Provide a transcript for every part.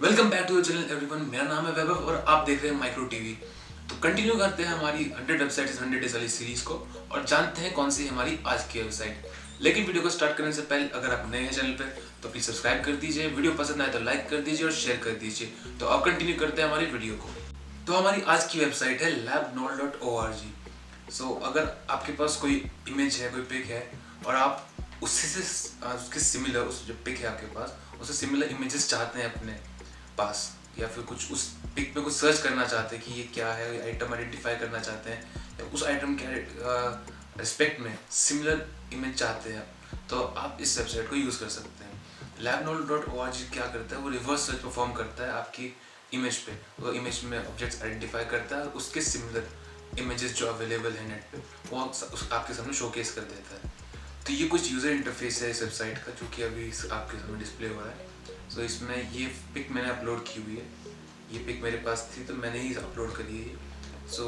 Welcome back to channel everyone मेरा नाम है वैभव और आप देख रहे हैं माइक्रो टीवी तो कंटिन्यू करते हैं हमारी 100 वेबसाइट 100 डेज़ वाली सीरीज़ को और जानते हैं कौन सी है हमारी आज की वेबसाइट लेकिन वीडियो को स्टार्ट करने से पहले अगर आप नए हैं चैनल पर तो प्लीज़ सब्सक्राइब कर दीजिए वीडियो पसंद आए तो लाइक कर दीजिए और शेयर कर दीजिए. तो अब कंटिन्यू करते हैं हमारी वीडियो को. तो हमारी आज की वेबसाइट है लैब नोल डॉट सो अगर आपके पास कोई इमेज है, कोई पिक है और आप उससे से, उसके सिमिलर उस जो पिक है आपके पास उससे सिमिलर इमेजेस चाहते हैं अपने पास या फिर कुछ उस पिक पे कुछ सर्च करना चाहते हैं कि ये क्या है आइटम आइडेंटिफाई करना चाहते हैं, या उस आइटम के रिस्पेक्ट में सिमिलर इमेज चाहते हैं तो आप इस वेबसाइट को यूज़ कर सकते हैं। Labnol dot O R G क्या करता है, वो रिवर्स सर्च परफॉर्म करता है आपकी इमेज पे। वो इमेज में ऑब्जेक्ट्स आइडेंटिफाई करता है उसके सिमिलर इमेजेस जो अवेलेबल है नेट पे, वो आपके सामने शोकेस कर देता है। तो ये कुछ यूज़र इंटरफेस है इस वेबसाइट का, जो कि अभी आपके सामने डिस्प्ले हो रहा है। सो इसमें ये पिक मैंने अपलोड की हुई है। ये पिक मेरे पास थी तो मैंने ही अपलोड करी है। सो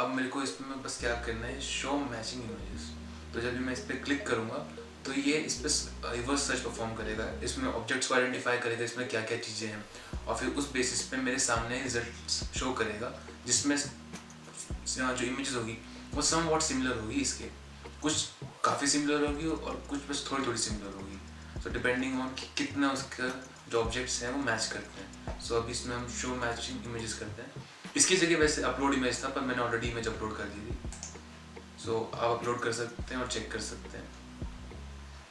अब मेरे को इसमें बस क्या करना है शो मैचिंग इमेजेस तो जब भी मैं इस पर क्लिक करूँगा तो ये इस पर रिवर्स सर्च परफॉर्म करेगा। इसमें ऑब्जेक्ट्स को आइडेंटिफाई करेगा, इसमें क्या क्या चीज़ें हैं। और फिर उस बेसिस पे मेरे सामने रिज़ल्ट शो करेगा, जिसमें जो इमेजेस होगी, वो सम वॉट सिमिलर होगी इसके। कुछ काफ़ी सिमिलर होगी और कुछ बस थोड़ी थोड़ी सिमिलर होगी। सो डिपेंडिंग ऑन कि कितना उसका जो ऑब्जेक्ट्स हैं वो मैच करते हैं। सो so, अभी इसमें हम शो मैचिंग इमेजेस करते हैं। इसकी जगह वैसे अपलोड इमेज था पर मैंने ऑलरेडी इमेज अपलोड कर दी थी। सो so, आप अपलोड कर सकते हैं और चेक कर सकते हैं।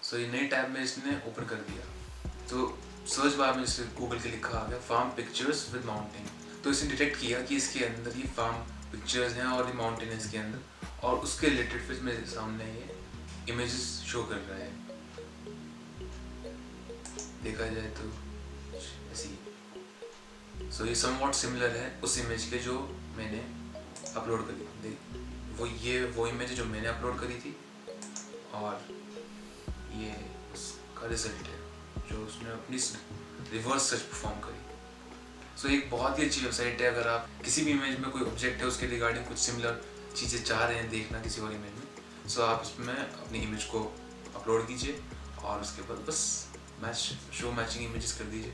सो so, ये नई टैब में इसने ओपन कर दिया। तो सर्च बार में इसे गूगल के लिखा आ गया फार्म पिक्चर्स विद माउंटेन तो इसने डिटेक्ट किया कि इसके अंदर ये फार्म पिक्चर्स हैं और ये माउंटेन इसके अंदर। और उसके रिलेटेड फिर मेरे सामने ये इमेजेस शो कर रहा है। देखा जाए तो ऐसी। सो ये समवॉट सिमिलर है उस इमेज के जो मैंने अपलोड करी। देख वो ये वो इमेज जो मैंने अपलोड करी थी और ये उसका रिज़ल्ट है जो उसने अपनी रिवर्स सर्च परफॉर्म करी। सो so, एक बहुत ही अच्छी वेबसाइट है। अगर आप किसी भी इमेज में कोई ऑब्जेक्ट है उसके रिगार्डिंग कुछ सिमिलर चीज़ें चाह रहे हैं देखना किसी और इमेज में सो so, आप इसमें अपनी इमेज को अपलोड कीजिए और उसके बाद बस मैच शो मैचिंग इमेजेस कर दीजिए।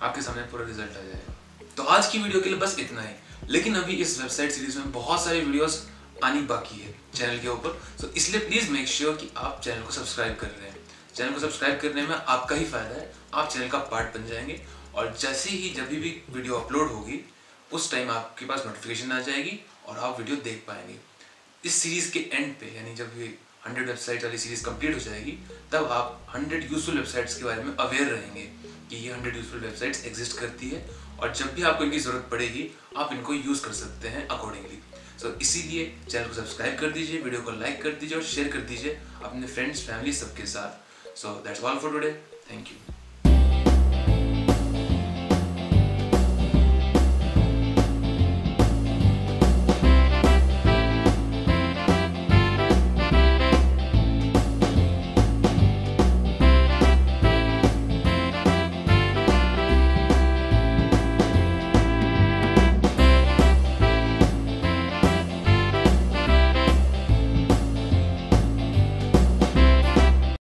आपके सामने पूरा रिज़ल्ट आ जाएगा। तो आज की वीडियो के लिए बस इतना ही। लेकिन अभी इस वेबसाइट सीरीज़ में बहुत सारी वीडियोस आनी बाकी है चैनल के ऊपर। तो इसलिए प्लीज़ मेक श्योर कि आप चैनल को सब्सक्राइब कर रहे हैं। चैनल को सब्सक्राइब करने में आपका ही फ़ायदा है। आप चैनल का पार्ट बन जाएँगे। और जैसे ही जब भी वीडियो अपलोड होगी, उस टाइम आपके पास नोटिफिकेशन आ जाएगी और आप वीडियो देख पाएँगे। इस सीरीज़ के एंड पे, यानी जब ये हंड्रेड वेबसाइट वाली सीरीज़ कंप्लीट हो जाएगी तब आप हंड्रेड यूजफुल वेबसाइट्स के बारे में अवेयर रहेंगे कि ये हंड्रेड यूजफुल वेबसाइट्स एग्जिस्ट करती है और जब भी आपको इनकी ज़रूरत पड़ेगी आप इनको यूज़ कर सकते हैं अकॉर्डिंगली सो so, इसीलिए चैनल को सब्सक्राइब कर दीजिए वीडियो को लाइक कर दीजिए और शेयर कर दीजिए अपने फ्रेंड्स फैमिली सबके साथ. So that's all for today thank you